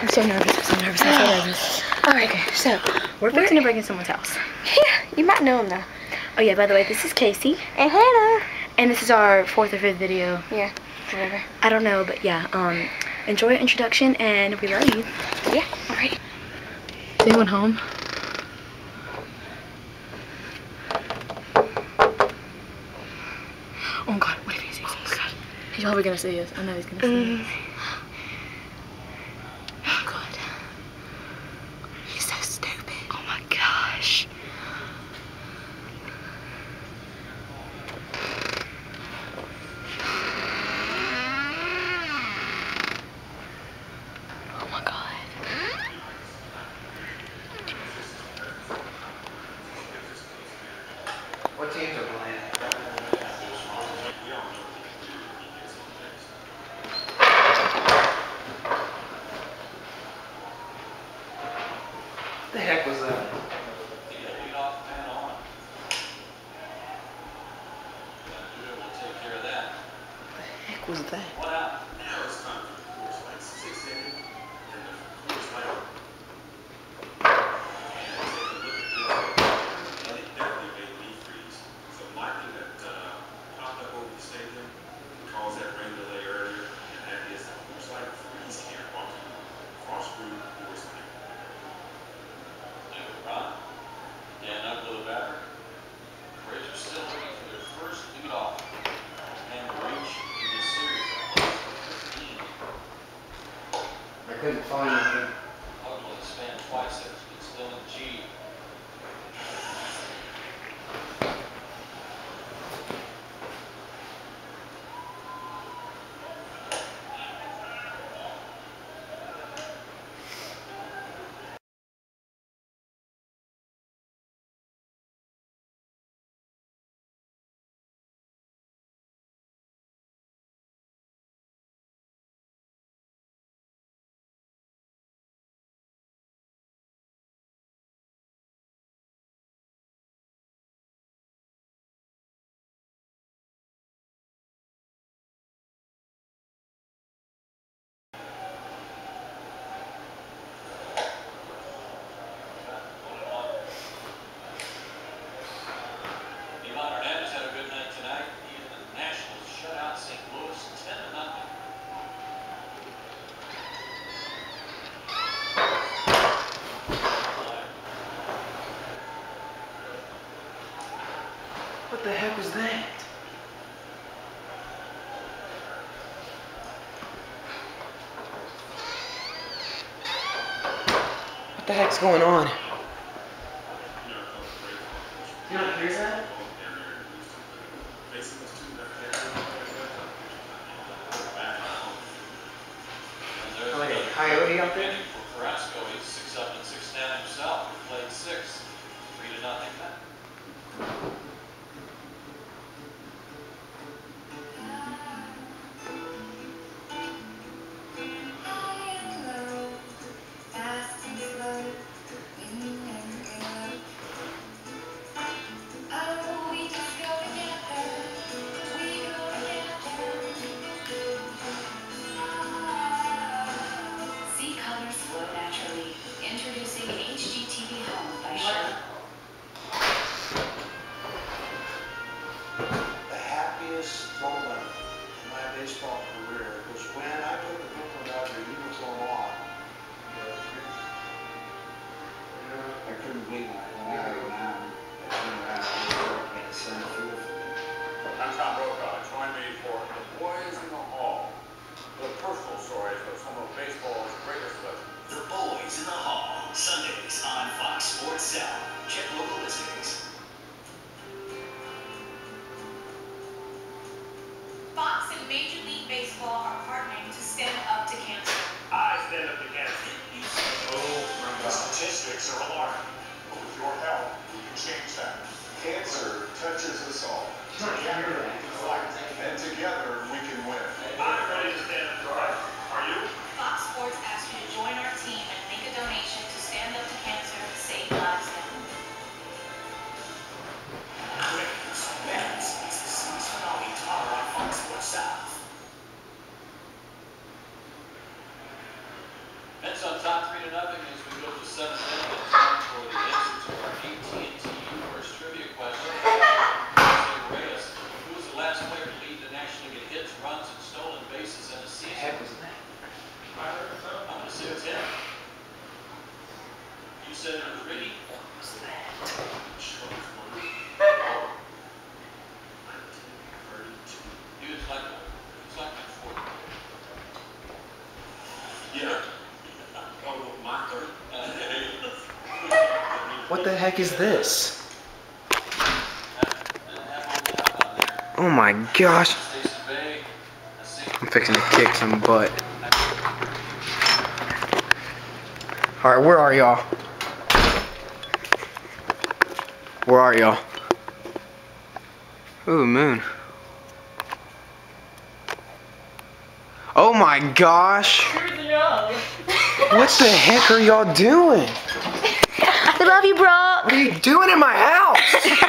I'm so nervous. I'm so nervous. I'm so nervous. All right. Okay. So We're fixing to break in someone's house. yeah, you might know him though. Oh yeah. By the way, this is Casey, And Hannah. and this is our fourth or fifth video. Yeah. Whatever. I don't know, but yeah. Um, enjoy your introduction, and we love you. Yeah. All right. Is anyone home? Oh god, what if he sees us? He's probably gonna see us. I know he's gonna see us. Oh god. He's so stupid. Oh my gosh. Oh my god. What teams are playing? The heck was that? The heck was that? Dan up to the batter. Braves are still looking for their first leadoff. And reach in this series. 15. I couldn't find What the heck was that? What the heck's going on? You not hear that? Like a coyote out there? Carrasco, he's six up and six down himself. He played six. Three to nothing are alarming. But with your help, we can change that. Cancer touches us all. And together we can win. Before. Yeah. Oh, my third. What the heck is this? Oh my gosh. Station Bay, a six I'm fixing to kick some butt. Alright, where are y'all? Where are y'all? Ooh, moon. Oh my gosh! What the heck are y'all doing? We love you, Brock. What are you doing in my house?